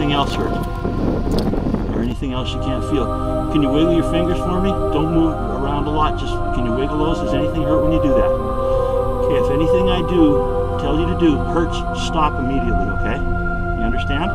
anything else hurt? Or anything else you can't feel? Can you wiggle your fingers for me? Don't move around a lot. Just can you wiggle those? Does anything hurt when you do that? Okay, if anything I do, tell you to do, hurts, stop immediately, okay? You understand?